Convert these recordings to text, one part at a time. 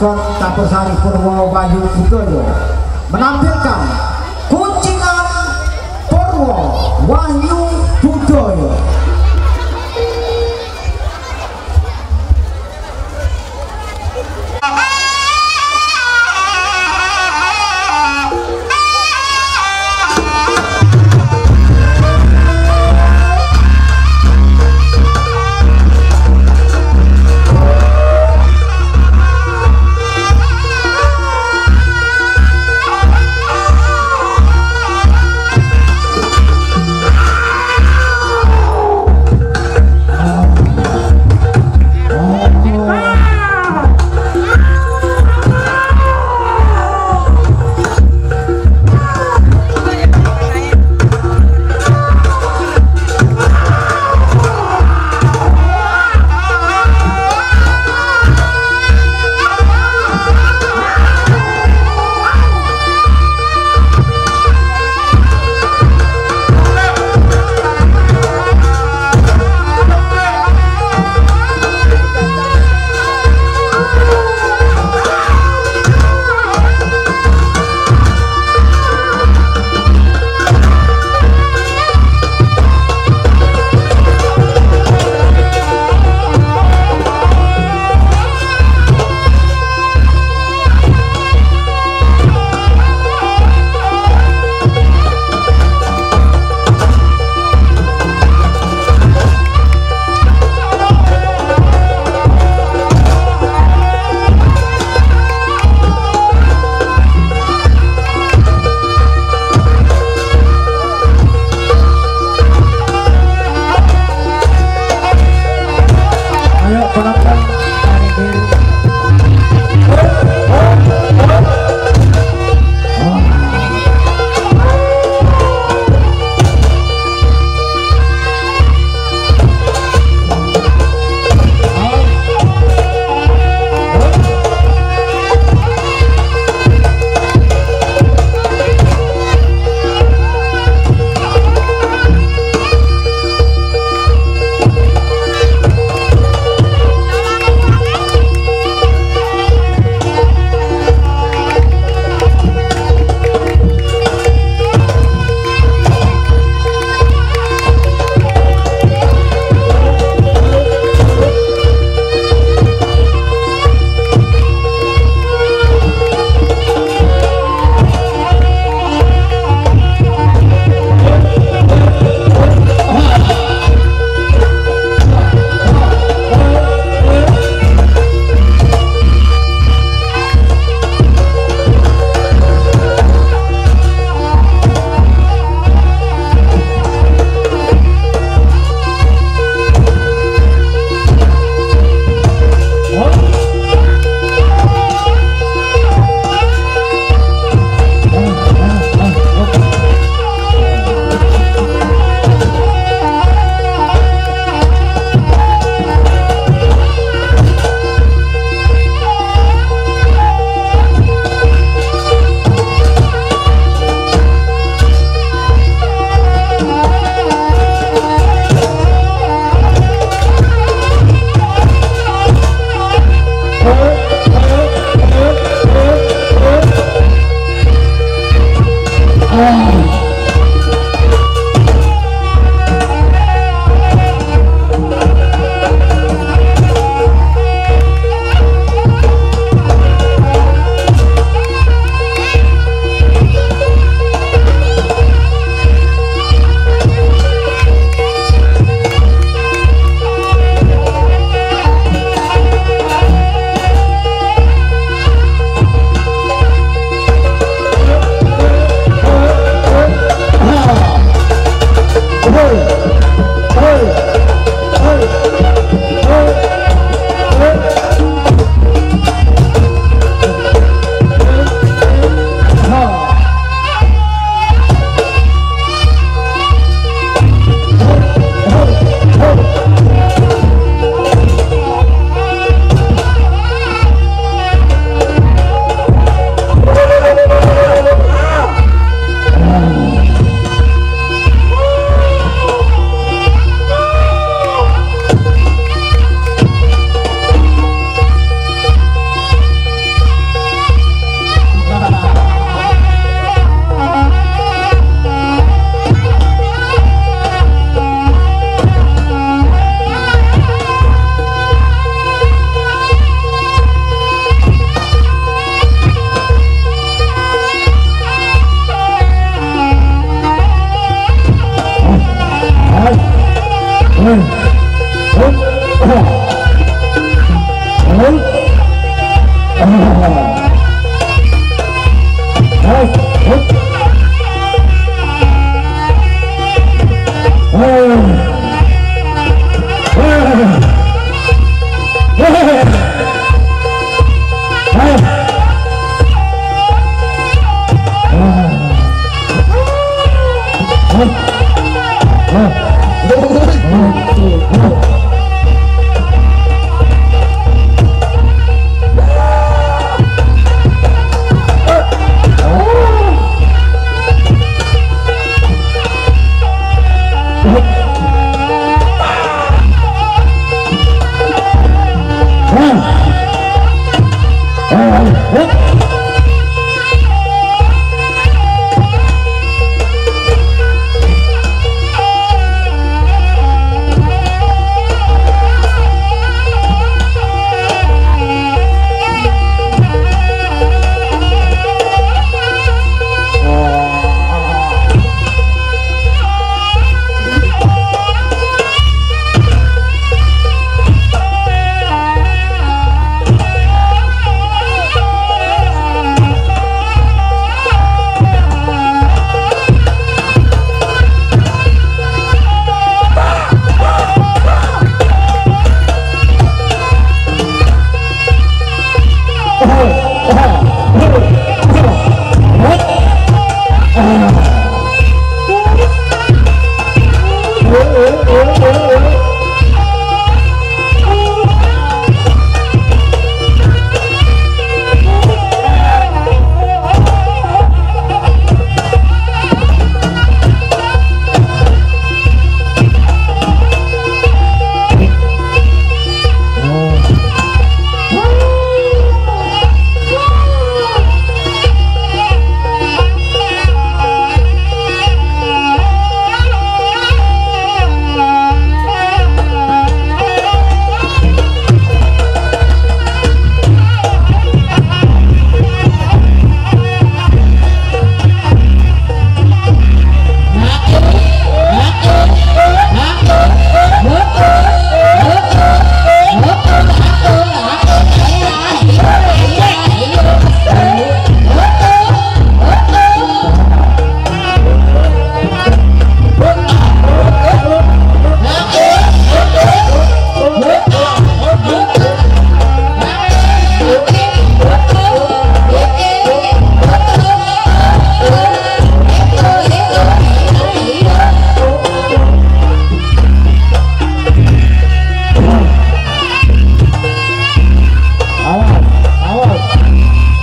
Tekon Tapusari Purwo Bayu Budoyo menampilkan kuncingan Purwo Wahyu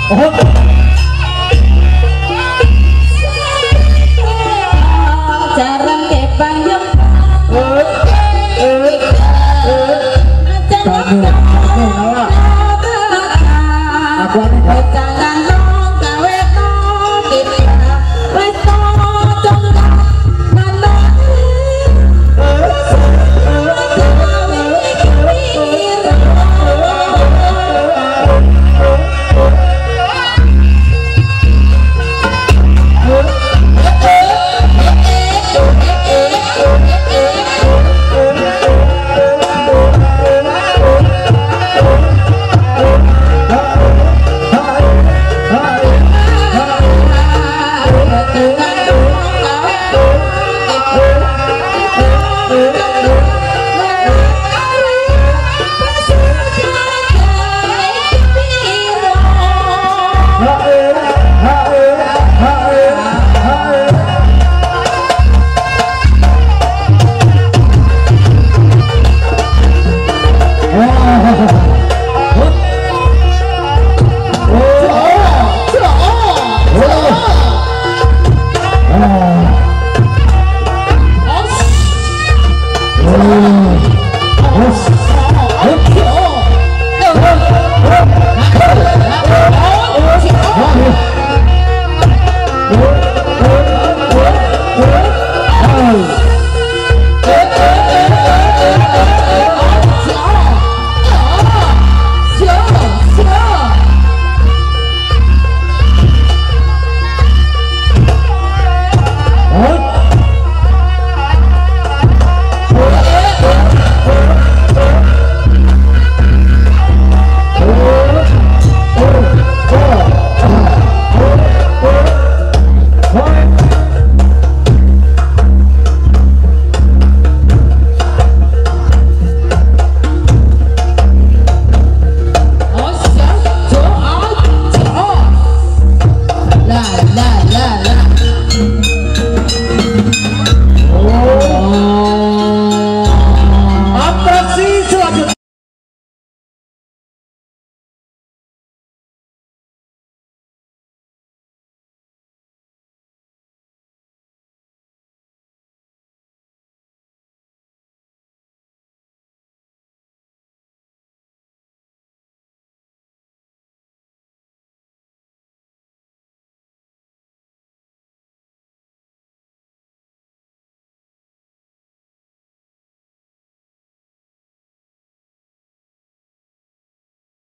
어?